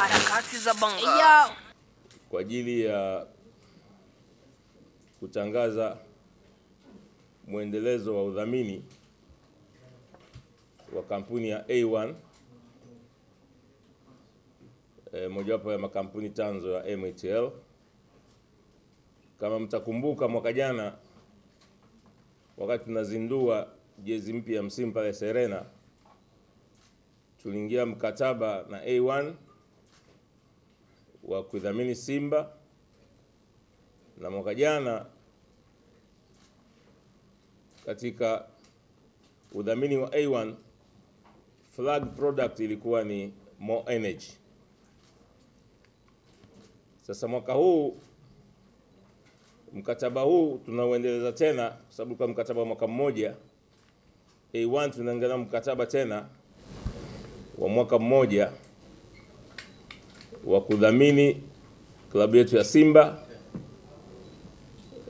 harakati za Bongo. Kwa ajili ya kutangaza mwendelezo wa udhamini wa kampuni ya A1 e, mojawapo ya makampuni tanzo ya MTL. Kama mtakumbuka, mwaka jana wakati tunazindua jezi mpya ya msimu pale Serena, tuliingia mkataba na A1 wa kudhamini Simba na mwaka jana katika udhamini wa A1 flag product ilikuwa ni Mo Energy. Sasa mwaka huu mkataba huu tunauendeleza tena, kwa sababu kwa mkataba wa mwaka mmoja. A1 tunaendelea mkataba tena wa mwaka mmoja wa kudhamini klabu yetu ya Simba,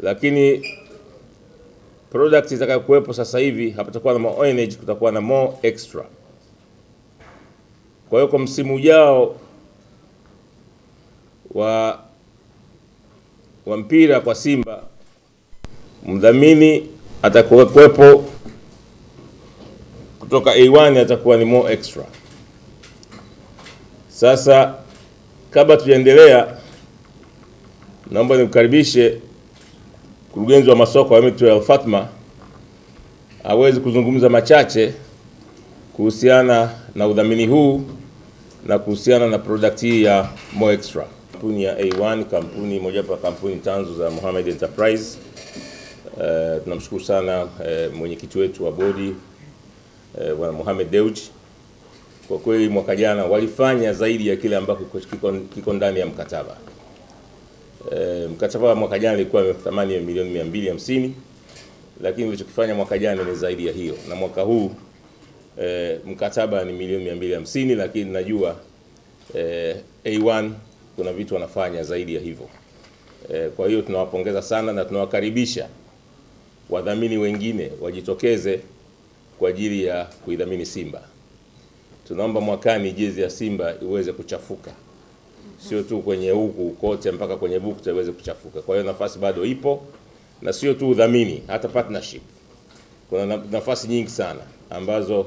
lakini product itakayokuwepo sasa hivi hapatakuwa na Energy, kutakuwa na more Extra. Kwa hiyo kwa msimu ujao wa wa mpira kwa Simba, mdhamini atakuwepo kutoka A1 atakuwa ni more Extra. Sasa kabla tujaendelea, naomba nimkaribishe mkurugenzi wa masoko wa MTL Fatma aweze kuzungumza machache kuhusiana na udhamini huu na kuhusiana na product hii ya Mo Extra. Kampuni ya A1 kampuni mojawapo ya kampuni tanzu za Mohamed Enterprise. Uh, tunamshukuru sana uh, mwenyekiti wetu wa bodi uh, bwana Mohamed Deuji kwa kweli mwaka jana walifanya zaidi ya kile ambacho kiko, ndani ya mkataba. E, mkataba wa mwaka jana ilikuwa thamani ya milioni 250 lakini walichokifanya mwaka jana ni zaidi ya hiyo, na mwaka huu e, mkataba ni milioni 250 lakini najua e, A1 kuna vitu wanafanya zaidi ya hivyo. E, kwa hiyo tunawapongeza sana na tunawakaribisha wadhamini wengine wajitokeze kwa ajili ya kuidhamini Simba tunaomba mwakani jezi ya Simba iweze kuchafuka, sio tu kwenye huku kote, mpaka kwenye bukta iweze kuchafuka. Kwa hiyo nafasi bado ipo, na sio tu udhamini, hata partnership. Kuna nafasi nyingi sana ambazo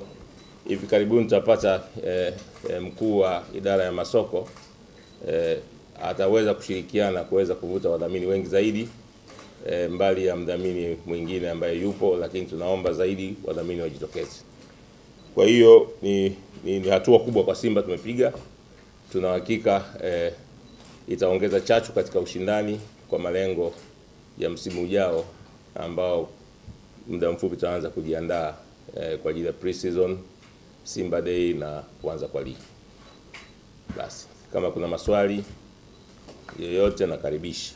hivi karibuni tutapata eh, eh, mkuu wa idara ya masoko eh, ataweza kushirikiana kuweza kuvuta wadhamini wengi zaidi eh, mbali ya mdhamini mwingine ambaye yupo, lakini tunaomba zaidi wadhamini wajitokeze. Kwa hiyo ni, ni, ni hatua kubwa kwa Simba tumepiga. Tuna hakika eh, itaongeza chachu katika ushindani kwa malengo ya msimu ujao ambao muda mfupi tutaanza kujiandaa eh, kwa ajili ya pre-season Simba Day na kuanza kwa ligi. Basi kama kuna maswali yoyote nakaribisha.